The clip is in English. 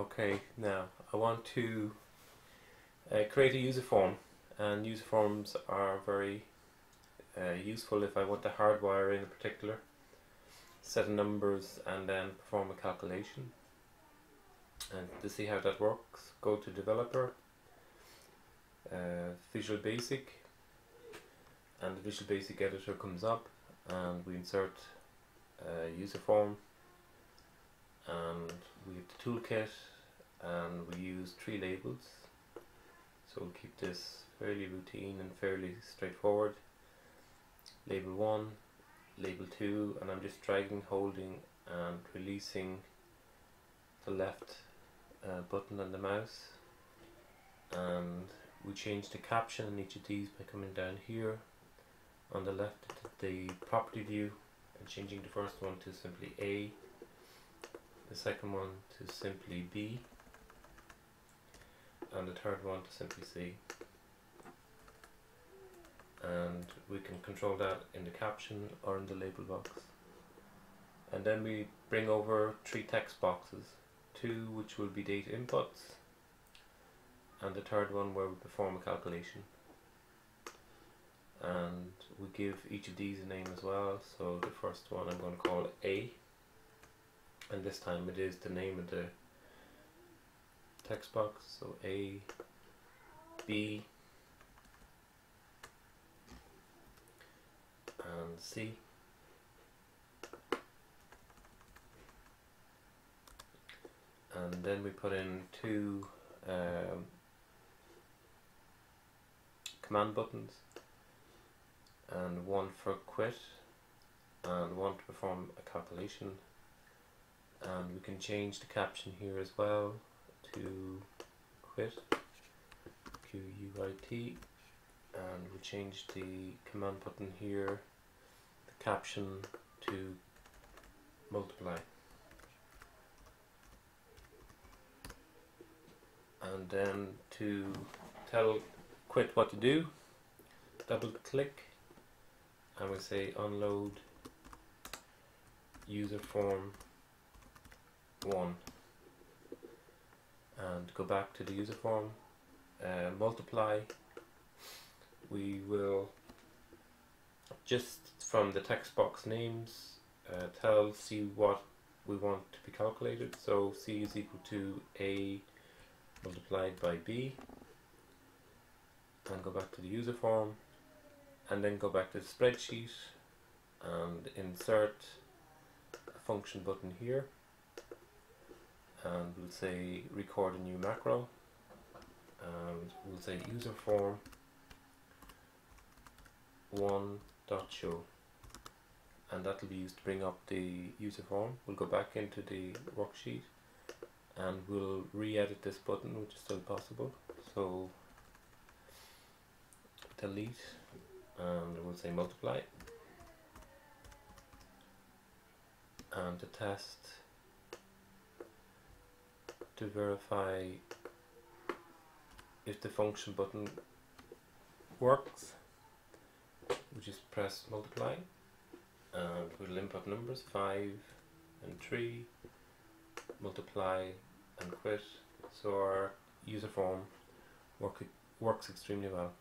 Okay, now I want to uh, create a user form, and user forms are very uh, useful if I want to hardwire in a particular set of numbers and then perform a calculation. And to see how that works, go to Developer, uh, Visual Basic, and the Visual Basic editor comes up, and we insert a user form, and we have the toolkit, and we use three labels. So we'll keep this fairly routine and fairly straightforward. Label 1, label 2, and I'm just dragging, holding, and releasing the left uh, button on the mouse. And we change the caption on each of these by coming down here on the left the property view and changing the first one to simply A, the second one to simply B, and the third one to simply C. And we can control that in the caption or in the label box. And then we bring over three text boxes, two which will be data inputs, and the third one where we perform a calculation. And we give each of these a name as well. So the first one I'm going to call A, and this time it is the name of the text box. So A, B, and C. And then we put in two um, command buttons and one for quit and one to perform a calculation and we can change the caption here as well to quit Q-U-I-T and we change the command button here the caption to multiply. And then to tell quit what to do double click and we say unload user form 1 and go back to the user form. Uh, multiply. We will just from the text box names uh, tell C what we want to be calculated. So C is equal to A multiplied by B. And go back to the user form. And then go back to the spreadsheet. And insert a function button here and we'll say record a new macro and we'll say user form one dot show. And that will be used to bring up the user form. We'll go back into the worksheet and we'll re-edit this button which is still possible. So delete and we'll say multiply. And to test to verify if the function button works we just press multiply and we'll input numbers 5 and 3 multiply and quit. So our user form work, works extremely well